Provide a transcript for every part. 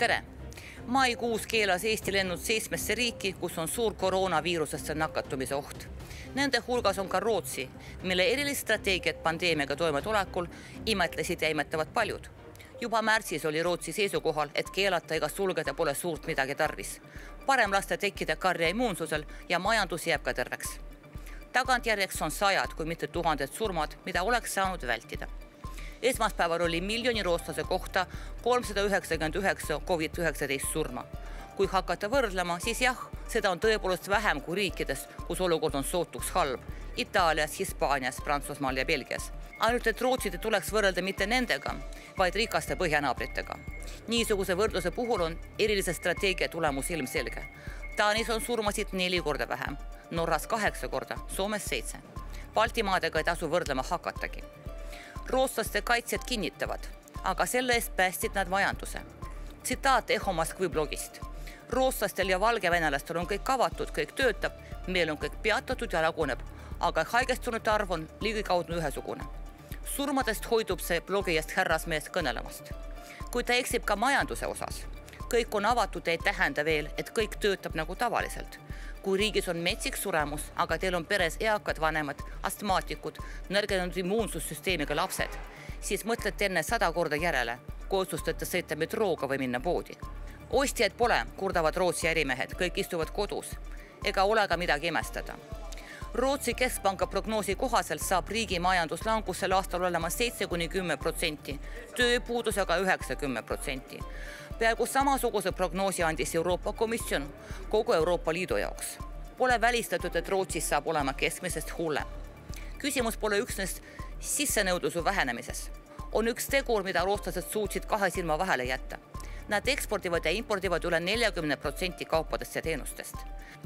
tere! maikuus keelas Eesti lennud seitsmesse riiki, kus on suur koroonaviirusesse nakatumise oht. Nende hulgas on ka Rootsi, mille erilist strateegiat pandeemiaga toimetulekul imetlesid ja imetavad paljud. juba märtsis oli Rootsi seisukohal, et keelata ega sulgeda pole suurt midagi tarvis. parem lasta tekkida karja immuunsusel ja majandus jääb ka terveks. tagantjärjeks on sajad, kui mitte tuhanded surmad, mida oleks saanud vältida esmaspäeval oli miljoni rootslase kohta kolmsada üheksakümmend üheksa Covid-19 surma. kui hakata võrdlema, siis jah, seda on tõepoolest vähem kui riikides, kus olukord on sootuks halb. Itaalias, Hispaanias, Prantsusmaal ja Belgias. ainult et Rootsit ei tuleks võrrelda mitte nendega, vaid rikaste põhjanaabritega. niisuguse võrdluse puhul on erilise strateegia tulemus ilmselge. Taanis on surmasid neli korda vähem, Norras kaheksa korda, Soomes seitse. Baltimaadega ei tasu võrdlema hakatagi rootslaste kaitsjad kinnitavad, aga selle eest päästsid nad majanduse. tsitaat Eho Moskvõi blogist. rootslastel ja valgevenelastel on kõik avatud, kõik töötab, meil on kõik peatatud ja laguneb, aga haigestunute arv on ligikaudu ühesugune. surmadest hoidub see blogijast härrasmees kõnelemast. kui ta eksib ka majanduse osas, kõik on avatud, ei tähenda veel, et kõik töötab nagu tavaliselt kui riigis on metsik suremus, aga teil on peres eakad vanemad, astmaatikud, nõrgenenud immuunsussüsteemiga lapsed, siis mõtlete enne sada korda järele, kui otsustate sõita metrooga või minna poodi. ostjaid pole, kurdavad Rootsi ärimehed, kõik istuvad kodus. ega ole ka midagi imestada. Rootsi keskpanga prognoosi kohaselt saab riigi majanduslangus sel aastal olema seitse kuni kümme protsenti, tööpuudus aga üheksa-kümme protsenti peaaegu samasuguse prognoosi andis Euroopa Komisjon kogu Euroopa Liidu jaoks. Pole välistatud, et Rootsis saab olema keskmisest hullem. küsimus pole üksnes sissenõudluse vähenemises. on üks tegur, mida rootslased suutsid kahe silma vahele jätta. Nad ekspordivad ja impordivad üle neljakümne protsenti kaupadest ja teenustest.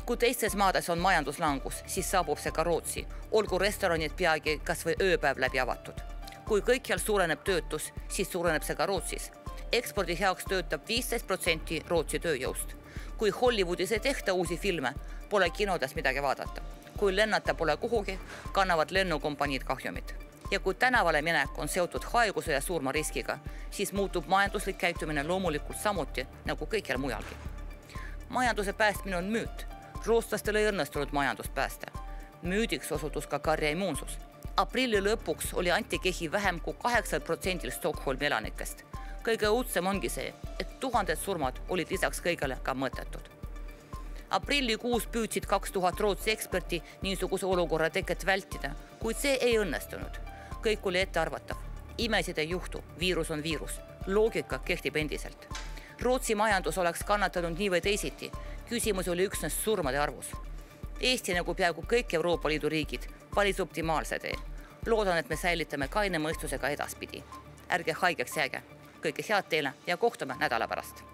kui teistes maades on majanduslangus, siis saabub see ka Rootsi, olgu restoranid peagi kas või ööpäev läbi avatud. kui kõikjal suureneb töötus, siis suureneb see ka Rootsis ekspordi heaks töötab viisteist protsenti Rootsi tööjõust. kui Hollywoodis ei tehta uusi filme, pole kinodes midagi vaadata. kui lennata pole kuhugi, kannavad lennukompaniid kahjumit. Ja kui tänavale minek on seotud haiguse ja surmariskiga, siis muutub majanduslik käitumine loomulikult samuti nagu kõikjal mujalgi. majanduse päästmine on müüt. rootslastel ei õnnestunud majandust päästa. müüdiks osutus ka karjaimmuunsus aprilli lõpuks oli antikehi vähem kui kaheksal protsendil Stockholmi elanikest kõige õudsem ongi see, et tuhanded surmad olid lisaks kõigele ka mõttetud. aprillikuus püüdsid kaks tuhat Rootsi eksperti niisuguse olukorra teket vältida, kuid see ei õnnestunud. Kõik oli ettearvatav, imesid ei juhtu, viirus on viirus, loogika kehtib endiselt. Rootsi majandus oleks kannatanud nii või teisiti, küsimus oli üksnes surmade arvus. Eesti nagu peaaegu kõik Euroopa Liidu riigid valis optimaalse tee. loodan, et me säilitame kaine mõistusega edaspidi. ärge haigeks jääge kõike head teile ja kohtume nädala pärast